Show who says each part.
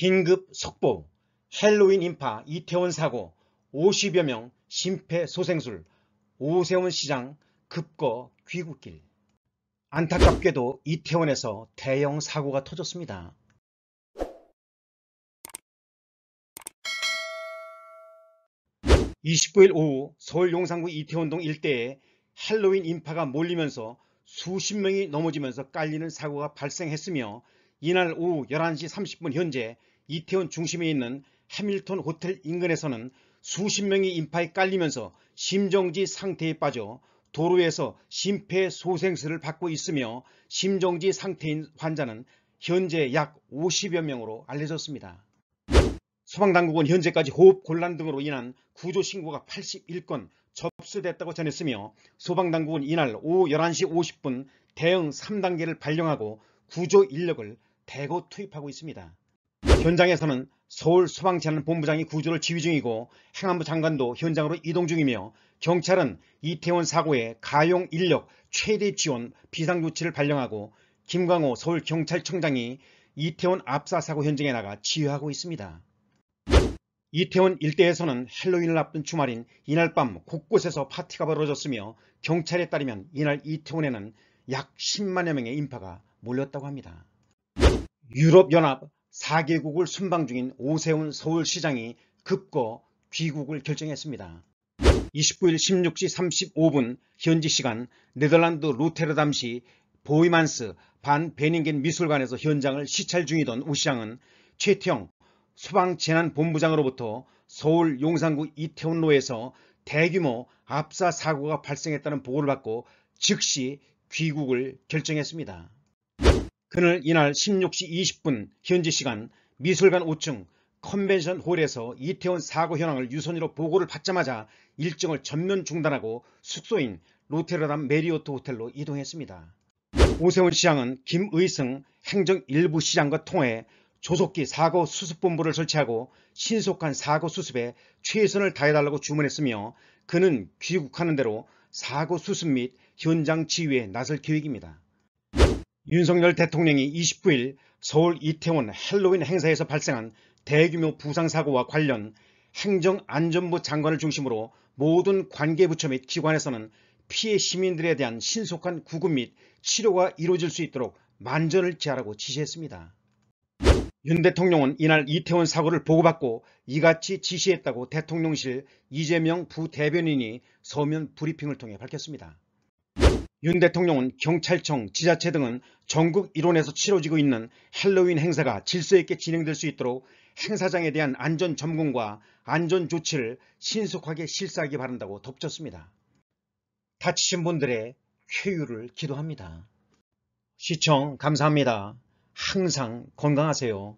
Speaker 1: 긴급 속보 헬로윈 인파 이태원 사고 50여 명 심폐소생술 오세훈 시장 급거 귀국길 안타깝게도 이태원에서 대형 사고가 터졌습니다. 29일 오후 서울 용산구 이태원동 일대에 헬로윈 인파가 몰리면서 수십 명이 넘어지면서 깔리는 사고가 발생했으며 이날 오후 11시 30분 현재 이태원 중심에 있는 해밀턴 호텔 인근에서는 수십 명이 인파에 깔리면서 심정지 상태에 빠져 도로에서 심폐소생술을 받고 있으며 심정지 상태인 환자는 현재 약 50여 명으로 알려졌습니다. 소방당국은 현재까지 호흡 곤란 등으로 인한 구조신고가 81건 접수됐다고 전했으며 소방당국은 이날 오후 11시 50분 대응 3단계를 발령하고 구조 인력을 대거 투입하고 있습니다. 현장에서는 서울 소방재난본부장이 구조를 지휘 중이고 행안부 장관도 현장으로 이동 중이며 경찰은 이태원 사고에 가용 인력 최대 지원 비상조치를 발령하고 김광호 서울경찰청장이 이태원 압사 사고 현장에 나가 지휘하고 있습니다. 이태원 일대에서는 헬로윈을 앞둔 주말인 이날 밤 곳곳에서 파티가 벌어졌으며 경찰에 따르면 이날 이태원에는 약 10만여 명의 인파가 몰렸다고 합니다. 유럽연합 4개국을 순방 중인 오세훈 서울시장이 급거 귀국을 결정했습니다. 29일 16시 35분 현지 시간 네덜란드 루테르담시 보이만스 반 베닝겐 미술관에서 현장을 시찰 중이던 오 시장은 최태영 소방재난본부장으로부터 서울 용산구 이태원로에서 대규모 압사 사고가 발생했다는 보고를 받고 즉시 귀국을 결정했습니다. 그는 이날 16시 20분 현지 시간 미술관 5층 컨벤션 홀에서 이태원 사고 현황을 유선으로 보고를 받자마자 일정을 전면 중단하고 숙소인 로테르담 메리오트 호텔로 이동했습니다. 오세훈 시장은 김의승 행정 일부 시장과 통화해 조속히 사고 수습본부를 설치하고 신속한 사고 수습에 최선을 다해달라고 주문했으며 그는 귀국하는 대로 사고 수습 및 현장 지휘에 나설 계획입니다. 윤석열 대통령이 29일 서울 이태원 헬로윈 행사에서 발생한 대규모 부상사고와 관련 행정안전부 장관을 중심으로 모든 관계부처 및 기관에서는 피해 시민들에 대한 신속한 구급 및 치료가 이루어질 수 있도록 만전을 기하라고 지시했습니다. 윤 대통령은 이날 이태원 사고를 보고받고 이같이 지시했다고 대통령실 이재명 부대변인이 서면 브리핑을 통해 밝혔습니다. 윤 대통령은 경찰청, 지자체 등은 전국 일원에서 치러지고 있는 헬로윈 행사가 질서 있게 진행될 수 있도록 행사장에 대한 안전 점검과 안전 조치를 신속하게 실시하기 바란다고 덧붙였습니다. 다치신 분들의 쾌유를 기도합니다. 시청 감사합니다. 항상 건강하세요.